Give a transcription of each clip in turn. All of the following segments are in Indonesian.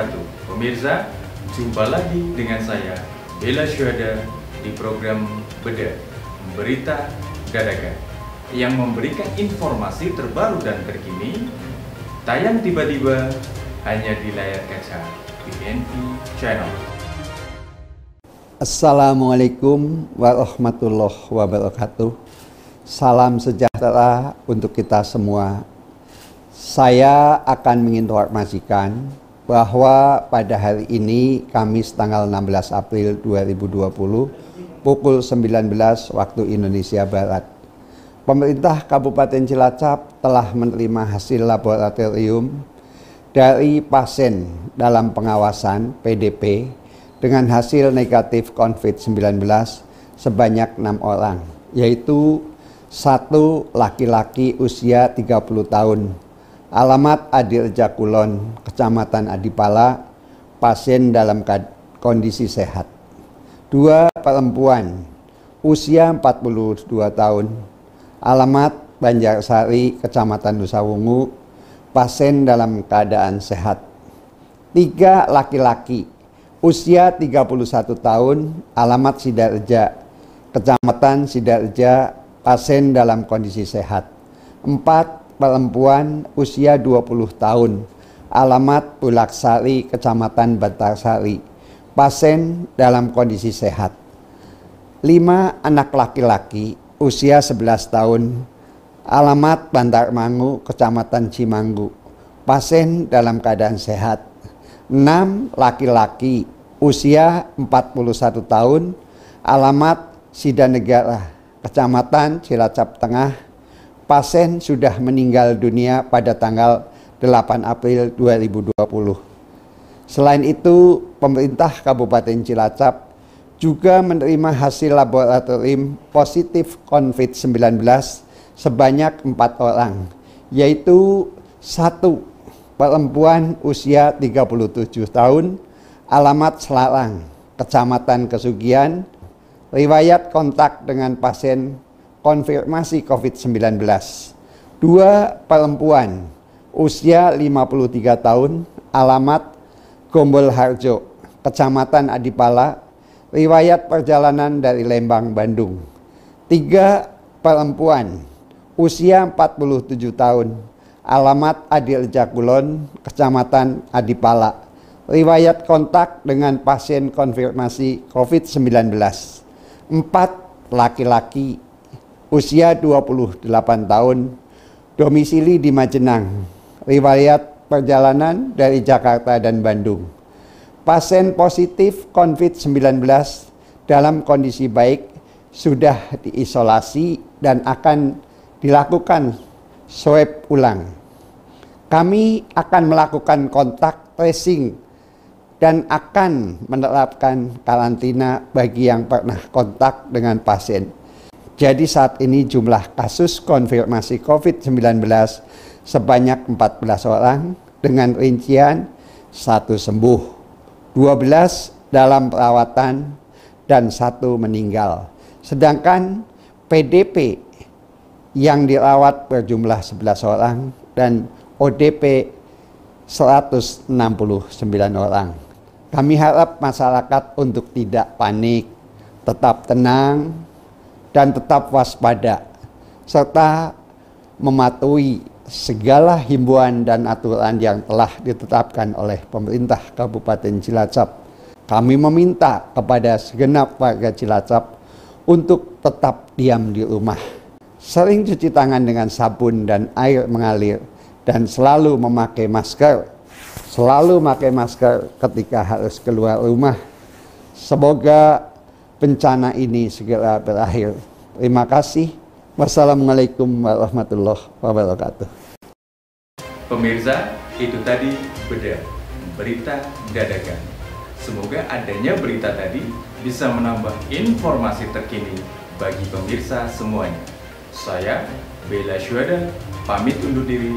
Wabarakatuh Pemirsa, jumpa lagi dengan saya Bella Syuhada di program Beda Berita Dadakan yang memberikan informasi terbaru dan terkini tayang tiba-tiba hanya di layar kaca BNP Channel. Assalamualaikum warahmatullahi wabarakatuh. Salam sejahtera untuk kita semua. Saya akan menginformasikan bahwa pada hari ini Kamis tanggal 16 April 2020 pukul 19 waktu Indonesia Barat. Pemerintah Kabupaten Cilacap telah menerima hasil laboratorium dari pasien dalam pengawasan PDP dengan hasil negatif COVID-19 sebanyak enam orang, yaitu satu laki-laki usia 30 tahun Alamat Adirja Kulon, Kecamatan Adipala, pasien dalam kondisi sehat. Dua perempuan, usia 42 tahun, alamat Banjarsari, Kecamatan Nusawungu, pasien dalam keadaan sehat. Tiga laki-laki, usia 31 tahun, alamat Sidarja, Kecamatan Sidarja, pasien dalam kondisi sehat. Empat perempuan usia 20 tahun, alamat Bulaksari, Kecamatan Bantarsari, pasien dalam kondisi sehat. Lima anak laki-laki usia 11 tahun, alamat Bantar Mangu, Kecamatan Cimanggu, pasien dalam keadaan sehat. Enam laki-laki usia 41 tahun, alamat Sidanegara, Kecamatan Cilacap Tengah, pasien sudah meninggal dunia pada tanggal 8 April 2020. Selain itu, pemerintah Kabupaten Cilacap juga menerima hasil laboratorium positif COVID-19 sebanyak empat orang, yaitu satu perempuan usia 37 tahun, alamat Selarang, Kecamatan Kesugian, riwayat kontak dengan pasien konfirmasi COVID-19. Dua perempuan usia 53 tahun, alamat Gombol Harjo, Kecamatan Adipala, riwayat perjalanan dari Lembang, Bandung. Tiga perempuan usia 47 tahun, alamat Adil Jakulon, Kecamatan Adipala, riwayat kontak dengan pasien konfirmasi COVID-19. Empat laki-laki usia 28 tahun, domisili di Majenang, riwayat perjalanan dari Jakarta dan Bandung. Pasien positif COVID-19 dalam kondisi baik sudah diisolasi dan akan dilakukan swab ulang. Kami akan melakukan kontak tracing dan akan menerapkan karantina bagi yang pernah kontak dengan pasien. Jadi saat ini jumlah kasus konfirmasi COVID-19 sebanyak 14 orang dengan rincian satu sembuh, 12 dalam perawatan, dan satu meninggal. Sedangkan PDP yang dirawat berjumlah 11 orang dan ODP 169 orang. Kami harap masyarakat untuk tidak panik, tetap tenang, dan tetap waspada serta mematuhi segala himbauan dan aturan yang telah ditetapkan oleh pemerintah Kabupaten Cilacap. Kami meminta kepada segenap warga Cilacap untuk tetap diam di rumah. Sering cuci tangan dengan sabun dan air mengalir dan selalu memakai masker. Selalu memakai masker ketika harus keluar rumah. Semoga bencana ini segera berakhir. Terima kasih. Wassalamualaikum warahmatullahi wabarakatuh. Pemirsa, itu tadi beda berita dadakan. Semoga adanya berita tadi bisa menambah informasi terkini bagi pemirsa semuanya. Saya Bella Syuhada pamit undur diri.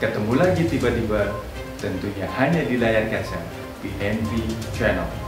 Ketemu lagi tiba-tiba tentunya hanya di layar kaca BNP Channel.